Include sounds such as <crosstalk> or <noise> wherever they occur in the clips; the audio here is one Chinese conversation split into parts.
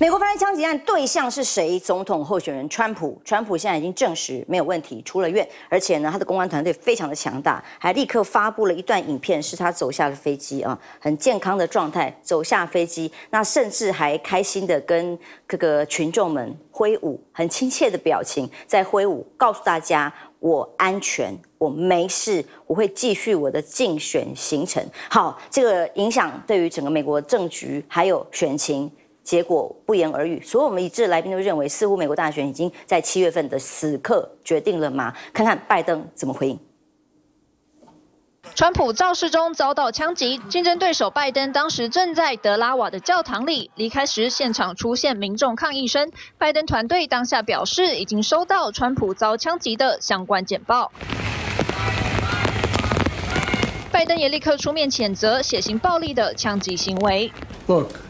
美国发生枪击案对象是谁？总统候选人川普。川普现在已经证实没有问题，出了院，而且呢，他的公安团队非常的强大，还立刻发布了一段影片，是他走下了飞机啊，很健康的状态走下飞机，那甚至还开心的跟各个群众们挥舞，很亲切的表情在挥舞，告诉大家我安全，我没事，我会继续我的竞选行程。好，这个影响对于整个美国政局还有选情。结果不言而喻，所以我们一致来宾都认为，似乎美国大选已经在七月份的此刻决定了吗？看看拜登怎么回应。川普造势中遭到枪击，竞争对手拜登当时正在德拉瓦的教堂里，离开时现场出现民众抗议声。拜登团队当下表示，已经收到川普遭枪击的相关简报。拜登也立刻出面谴责血腥暴力的枪击行为。Look.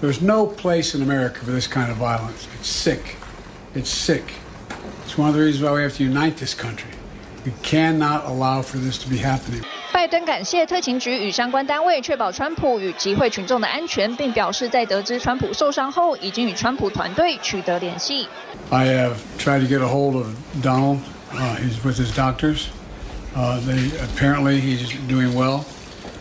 There's no place in America for this kind of violence. It's sick. It's sick. It's one of the reasons why we have to unite this country. We cannot allow for this to be happening. 拜登感谢特勤局与相关单位确保川普与集会群众的安全，并表示在得知川普受伤后，已经与川普团队取得联系。I have tried to get a hold of Donald. Uh, he's with his doctors. Uh, they apparently he's doing well.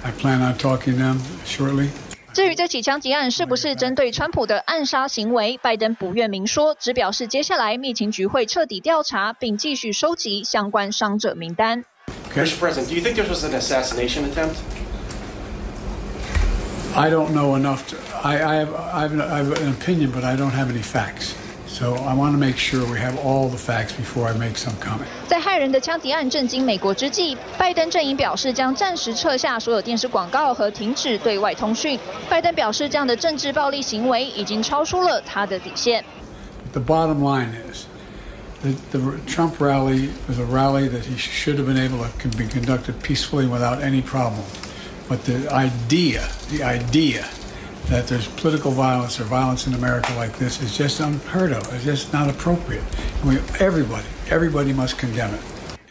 I plan on talking to them shortly. 至于这起枪击案是不是针对川普的暗杀行为，拜登不愿明说，只表示接下来密情局会彻底调查，并继续收集相关伤者名单。Mr. President, do you think this was an assassination attempt? I don't know enough. To, I, I, have, I have an opinion, but I don't have any facts. So I want to make sure we have all the facts before I make some comment. 在害人的枪击案震惊美国之际，拜登阵营表示将暂时撤下所有电视广告和停止对外通讯。拜登表示，这样的政治暴力行为已经超出了他的底线。The bottom line is. The, the Trump rally was a rally that he should have been able to be conducted peacefully without any problem. But the idea, the idea that there's political violence or violence in America like this is just unheard of. It's just not appropriate. We, everybody, everybody must condemn it.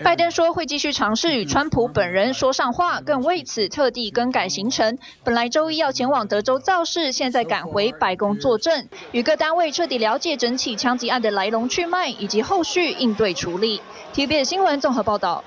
拜登说会继续尝试与川普本人说上话，更为此特地更改行程。本来周一要前往德州造势，现在赶回白宫作证，与各单位彻底了解整起枪击案的来龙去脉以及后续应对处理。TVB 新闻综合报道。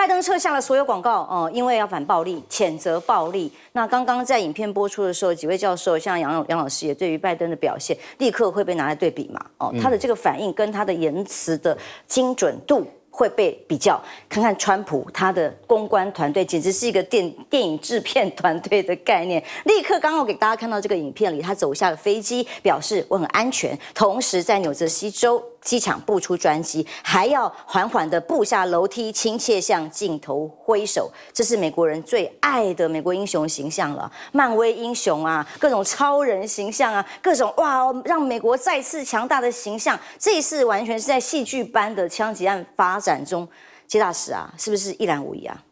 拜登撤下了所有广告哦，因为要反暴力，谴责暴力。那刚刚在影片播出的时候，几位教授，像杨杨老师，也对于拜登的表现，立刻会被拿来对比嘛？哦，他的这个反应跟他的言辞的精准度。会被比较，看看川普他的公关团队简直是一个电电影制片团队的概念。立刻刚刚我给大家看到这个影片里，他走下了飞机，表示我很安全，同时在纽泽西州。机场步出专机，还要缓缓的步下楼梯，亲切向镜头挥手。这是美国人最爱的美国英雄形象了，漫威英雄啊，各种超人形象啊，各种哇，让美国再次强大的形象。这一次完全是在戏剧般的枪击案发展中，接大使啊，是不是一览无遗啊？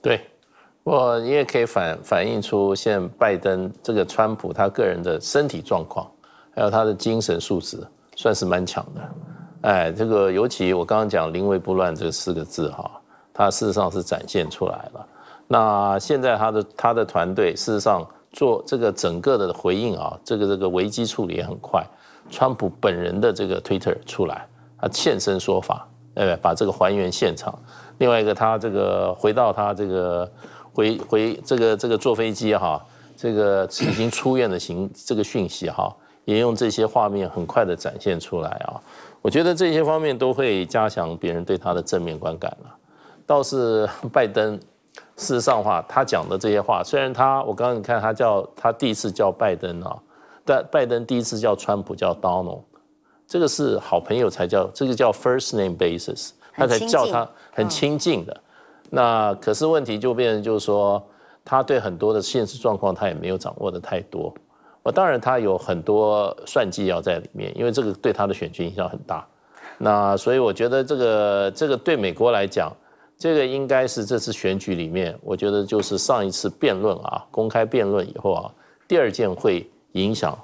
对，我你也可以反反映出现拜登这个川普他个人的身体状况，还有他的精神素质，算是蛮强的。哎，这个尤其我刚刚讲“临危不乱”这四个字哈，它事实上是展现出来了。那现在他的他的团队事实上做这个整个的回应啊，这个这个危机处理也很快。川普本人的这个 Twitter 出来，他现身说法，对把这个还原现场。另外一个，他这个回到他这个回回这个这个坐飞机哈，这个已经出院的行这个讯息哈，也用这些画面很快的展现出来啊。我觉得这些方面都会加强别人对他的正面观感了。倒是拜登，事实上话，他讲的这些话，虽然他我刚刚你看他叫他第一次叫拜登啊，但拜登第一次叫川普叫 Donald，这个是好朋友才叫，这个叫 first name basis，他才叫他很亲近的。那可是问题就变成就是说，他对很多的现实状况他也没有掌握的太多。我当然，他有很多算计要在里面，因为这个对他的选区影响很大。那所以我觉得这个这个对美国来讲，这个应该是这次选举里面，我觉得就是上一次辩论啊，公开辩论以后啊，第二件会影响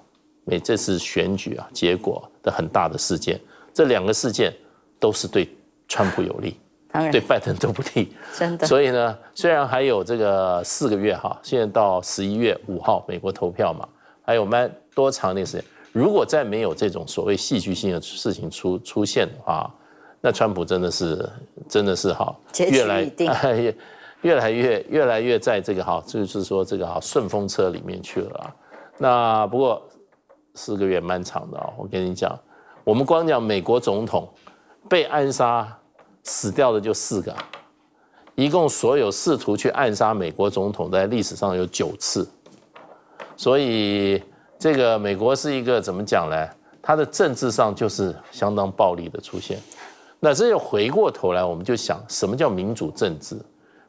美这次选举啊结果的很大的事件。这两个事件都是对川普有利，对拜登都不利。<laughs> 真的。所以呢，虽然还有这个四个月哈，现在到十一月五号美国投票嘛。还有蛮多长的时间，如果再没有这种所谓戏剧性的事情出出现的话，那川普真的是真的是哈，<laughs> 越来越越来越越来越在这个哈，就是说这个哈顺风车里面去了啊。那不过四个月蛮长的啊，我跟你讲，我们光讲美国总统被暗杀死掉的就四个，一共所有试图去暗杀美国总统在历史上有九次，所以这个美国是一个怎么讲呢？它的政治上就是相当暴力的出现。那这就回过头来，我们就想，什么叫民主政治？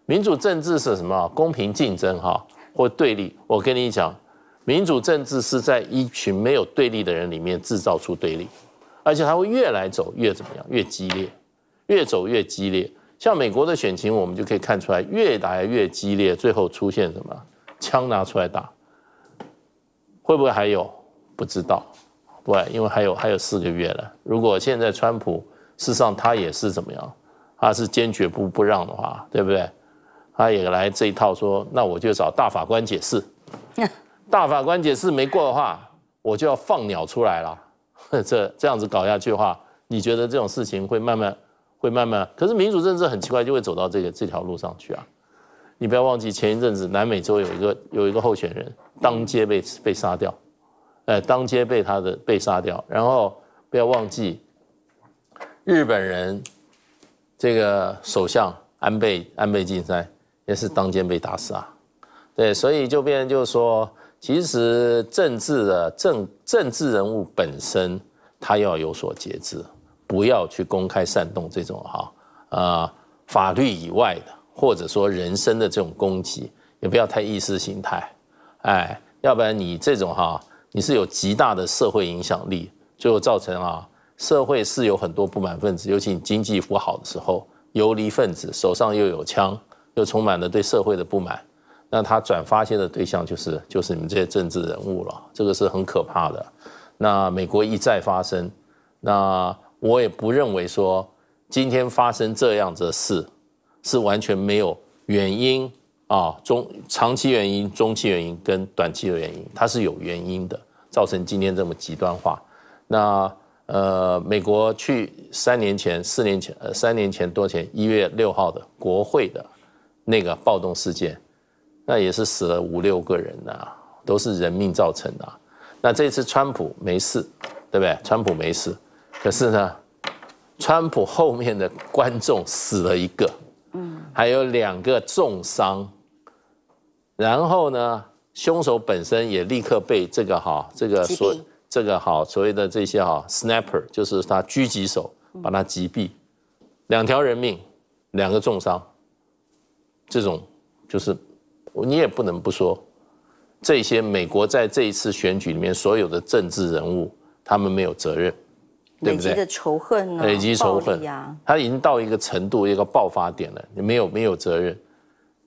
民主政治是什么？公平竞争哈，或对立？我跟你讲。民主政治是在一群没有对立的人里面制造出对立，而且它会越来走越怎么样？越激烈，越走越激烈。像美国的选情，我们就可以看出来，越来越激烈，最后出现什么？枪拿出来打，会不会还有？不知道，不，因为还有还有四个月了。如果现在川普事实上他也是怎么样？他是坚决不不让的话，对不对？他也来这一套说，那我就找大法官解释。<laughs> 大法官解释没过的话，我就要放鸟出来了。<laughs> 这这样子搞下去的话，你觉得这种事情会慢慢会慢慢？可是民主政治很奇怪，就会走到这个这条路上去啊！你不要忘记前一阵子南美洲有一个有一个候选人当街被被杀掉，呃，当街被他的被杀掉。然后不要忘记日本人这个首相安倍安倍晋三也是当街被打死啊。对，所以就变成就是说。其实政治的政政治人物本身，他要有所节制，不要去公开煽动这种哈啊法律以外的，或者说人身的这种攻击，也不要太意识形态，哎，要不然你这种哈，你是有极大的社会影响力，最后造成啊社会是有很多不满分子，尤其你经济不好的时候，游离分子手上又有枪，又充满了对社会的不满。那他转发些的对象就是就是你们这些政治人物了，这个是很可怕的。那美国一再发生，那我也不认为说今天发生这样子的事是完全没有原因啊，中长期原因、中期原因跟短期的原因，它是有原因的，造成今天这么极端化。那呃，美国去三年前、四年前、呃三年前多前一月六号的国会的那个暴动事件。那也是死了五六个人呐，都是人命造成的。那这次川普没事，对不对？川普没事，可是呢，川普后面的观众死了一个，嗯，还有两个重伤。然后呢，凶手本身也立刻被这个哈，这个所这个哈所谓的这些哈 snapper，就是他狙击手把他击毙，两条人命，两个重伤，这种就是。你也不能不说，这些美国在这一次选举里面所有的政治人物，他们没有责任，对不对？累积的仇恨累积仇恨呀，他已经到一个程度，一个爆发点了。你没有没有责任。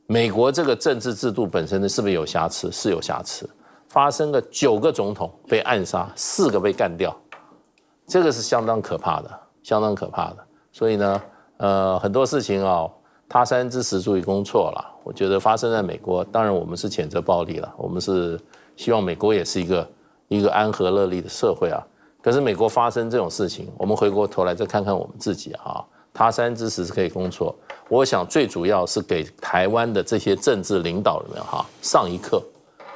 美国这个政治制度本身呢，是不是有瑕疵？是有瑕疵。发生了九个总统被暗杀，四个被干掉，这个是相当可怕的，相当可怕的。所以呢，呃，很多事情啊，他山之石，足以攻错了。我觉得发生在美国，当然我们是谴责暴力了，我们是希望美国也是一个一个安和乐利的社会啊。可是美国发生这种事情，我们回过头来再看看我们自己啊，他山之石是可以攻错。我想最主要是给台湾的这些政治领导人们哈上一课，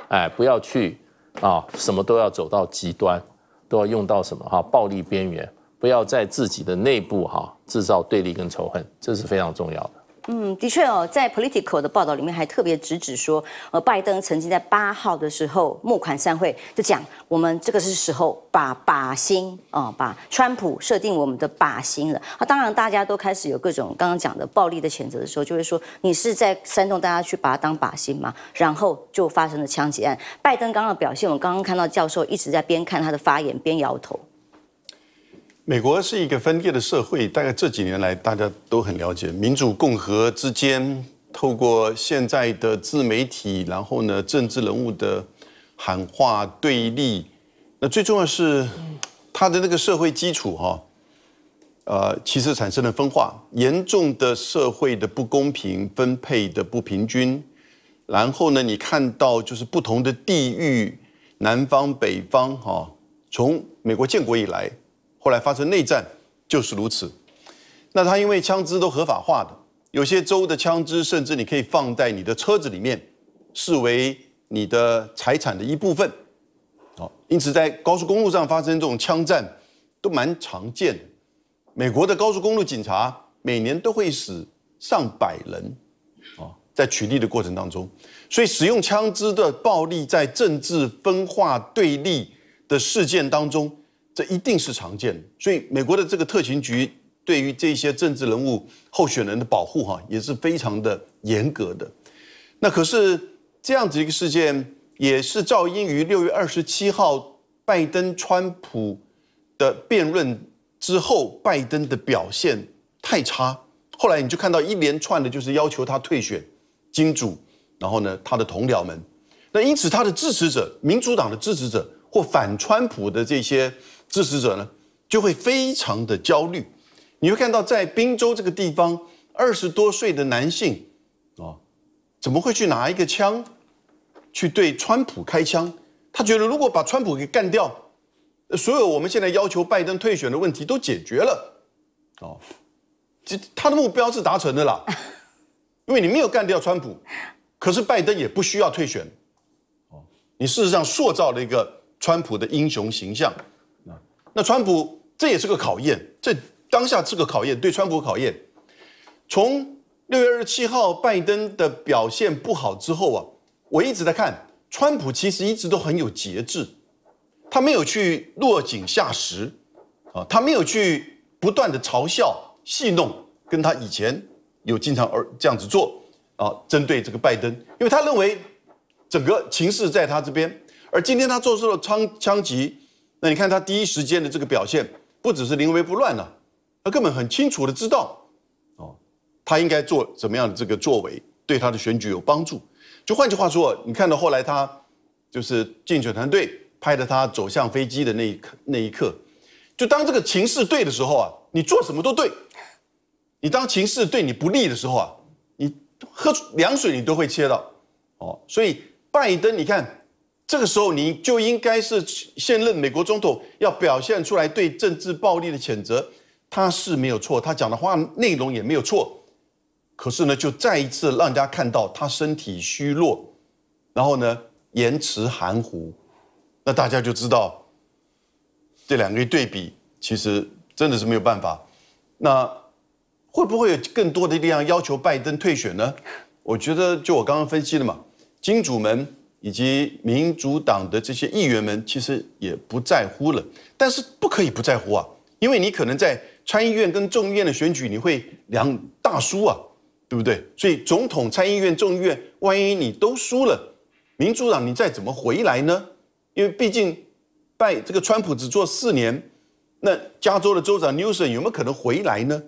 哎，不要去啊什么都要走到极端，都要用到什么哈暴力边缘，不要在自己的内部哈制造对立跟仇恨，这是非常重要的。嗯，的确哦，在 Political 的报道里面还特别直指说，呃，拜登曾经在八号的时候募款散会就讲，我们这个是时候把靶心啊，把川普设定我们的靶心了。啊，当然大家都开始有各种刚刚讲的暴力的谴责的时候，就会说你是在煽动大家去把它当靶心嘛，然后就发生了枪击案。拜登刚刚的表现，我刚刚看到教授一直在边看他的发言边摇头。美国是一个分裂的社会，大概这几年来大家都很了解，民主共和之间透过现在的自媒体，然后呢政治人物的喊话对立，那最重要是他的那个社会基础哈，呃，其实产生了分化，严重的社会的不公平分配的不平均，然后呢你看到就是不同的地域，南方北方哈。从美国建国以来，后来发生内战就是如此。那他因为枪支都合法化的，有些州的枪支甚至你可以放在你的车子里面，视为你的财产的一部分。哦，因此在高速公路上发生这种枪战都蛮常见的。美国的高速公路警察每年都会死上百人，哦，在取缔的过程当中，所以使用枪支的暴力在政治分化对立的事件当中，这一定是常见的。所以美国的这个特勤局对于这些政治人物候选人的保护，哈，也是非常的严格的。那可是这样子一个事件。也是噪音于六月二十七号拜登川普的辩论之后，拜登的表现太差。后来你就看到一连串的，就是要求他退选金主，然后呢，他的同僚们，那因此他的支持者，民主党的支持者或反川普的这些支持者呢，就会非常的焦虑。你会看到在宾州这个地方，二十多岁的男性啊，怎么会去拿一个枪？去对川普开枪，他觉得如果把川普给干掉，所有我们现在要求拜登退选的问题都解决了，哦，这他的目标是达成的啦，<laughs> 因为你没有干掉川普，可是拜登也不需要退选，哦，你事实上塑造了一个川普的英雄形象，那川普这也是个考验，这当下是个考验，对川普考验，从六月二十七号拜登的表现不好之后啊。我一直在看，川普其实一直都很有节制，他没有去落井下石，啊，他没有去不断的嘲笑戏弄，跟他以前有经常而这样子做，啊，针对这个拜登，因为他认为整个情势在他这边，而今天他做出了枪枪击，那你看他第一时间的这个表现，不只是临危不乱了，他根本很清楚的知道，哦，他应该做怎么样的这个作为，对他的选举有帮助。就换句话说，你看到后来他就是竞选团队拍的他走向飞机的那一刻，那一刻，就当这个情势对的时候啊，你做什么都对；你当情势对你不利的时候啊，你喝凉水你都会切到。哦，所以拜登，你看这个时候你就应该是现任美国总统要表现出来对政治暴力的谴责，他是没有错，他讲的话内容也没有错。可是呢，就再一次让人家看到他身体虚弱，然后呢，言辞含糊，那大家就知道这两个一对比，其实真的是没有办法。那会不会有更多的力量要求拜登退选呢？我觉得，就我刚刚分析的嘛，金主们以及民主党的这些议员们，其实也不在乎了。但是不可以不在乎啊，因为你可能在参议院跟众议院的选举，你会两大输啊。对不对？所以总统、参议院、众议院，万一你都输了，民主党你再怎么回来呢？因为毕竟拜这个川普只做四年，那加州的州长 Newsom 有没有可能回来呢？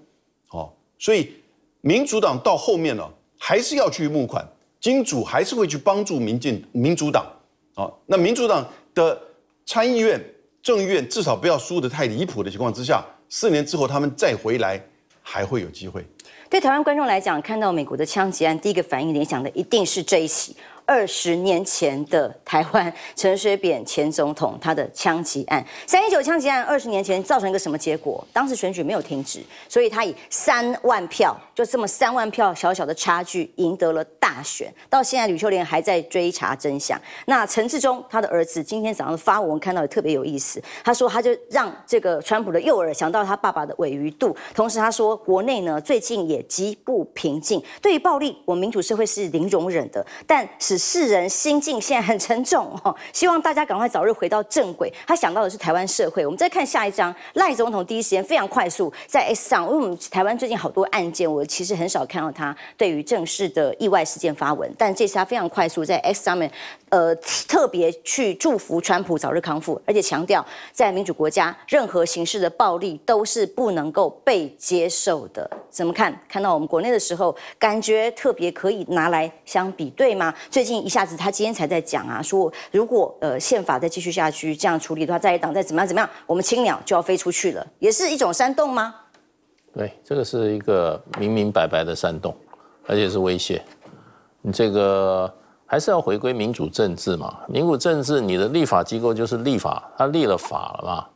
哦，所以民主党到后面呢，还是要去募款，金主还是会去帮助民进民主党。啊，那民主党的参议院、众议院至少不要输得太离谱的情况之下，四年之后他们再回来，还会有机会。对台湾观众来讲，看到美国的枪击案，第一个反应联想的一定是这一起。二十年前的台湾陈水扁前总统他的枪击案，三一九枪击案二十年前造成一个什么结果？当时选举没有停止，所以他以三万票，就这么三万票小小的差距赢得了大选。到现在吕秀莲还在追查真相。那陈志忠他的儿子今天早上发文看到也特别有意思，他说他就让这个川普的诱饵想到他爸爸的尾鱼度，同时他说国内呢最近也极不平静，对于暴力我们民主社会是零容忍的，但是。世人心境现在很沉重 <laughs> 哦，希望大家赶快早日回到正轨。他想到的是台湾社会。我们再看下一章，赖总统第一时间非常快速在 S 上，因为我们台湾最近好多案件，我其实很少看到他对于正式的意外事件发文，但这次他非常快速在 X 上面。呃，特别去祝福川普早日康复，而且强调在民主国家，任何形式的暴力都是不能够被接受的。怎么看？看到我们国内的时候，感觉特别可以拿来相比对吗？最近一下子，他今天才在讲啊，说如果呃宪法再继续下去这样处理的话，在党再怎么样怎么样，我们青鸟就要飞出去了，也是一种煽动吗？对，这个是一个明明白白的煽动，而且是威胁。你这个。还是要回归民主政治嘛。民主政治，你的立法机构就是立法，他立了法了嘛，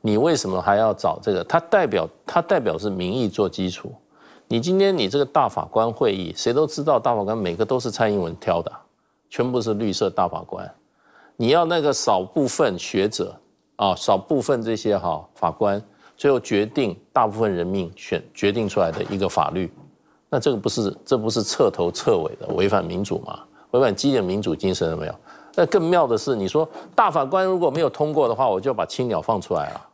你为什么还要找这个？他代表他代表是民意做基础。你今天你这个大法官会议，谁都知道大法官每个都是蔡英文挑的，全部是绿色大法官。你要那个少部分学者啊，少部分这些哈法官，最后决定大部分人命选决定出来的一个法律，那这个不是这不是彻头彻尾的违反民主吗？违反基本民主精神了没有？那更妙的是，你说大法官如果没有通过的话，我就把青鸟放出来了，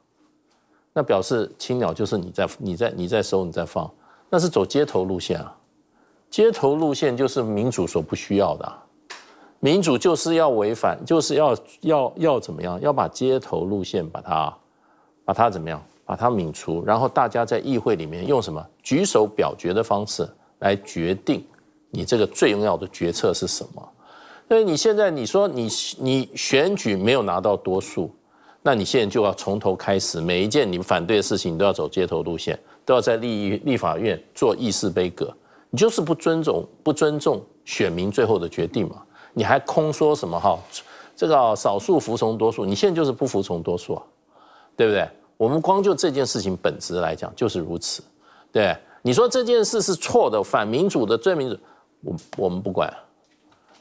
那表示青鸟就是你在你在你在收你在放。那是走街头路线啊，街头路线就是民主所不需要的，民主就是要违反，就是要要要怎么样？要把街头路线把它，把它怎么样？把它泯除，然后大家在议会里面用什么举手表决的方式来决定你这个最重要的决策是什么？所以你现在你说你你选举没有拿到多数，那你现在就要从头开始，每一件你反对的事情你都要走街头路线。都要在立立法院做议事杯葛，你就是不尊重不尊重选民最后的决定嘛？你还空说什么哈？这个少数服从多数，你现在就是不服从多数，对不对？我们光就这件事情本质来讲就是如此，对？你说这件事是错的，反民主的最民主，我我们不管，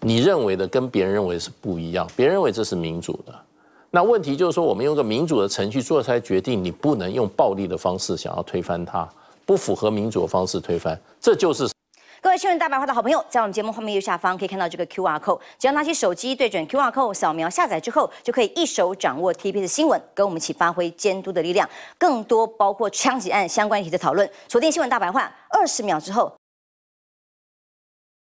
你认为的跟别人认为是不一样，别人认为这是民主的。那问题就是说，我们用个民主的程序做出来决定，你不能用暴力的方式想要推翻它，不符合民主的方式推翻，这就是各位新闻大白话的好朋友，在我们节目画面右下方可以看到这个 Q R code，只要拿起手机对准 Q R code 扫描下载之后，就可以一手掌握 T P 的新闻，跟我们一起发挥监督的力量。更多包括枪击案相关议题的讨论，锁定新闻大白话，二十秒之后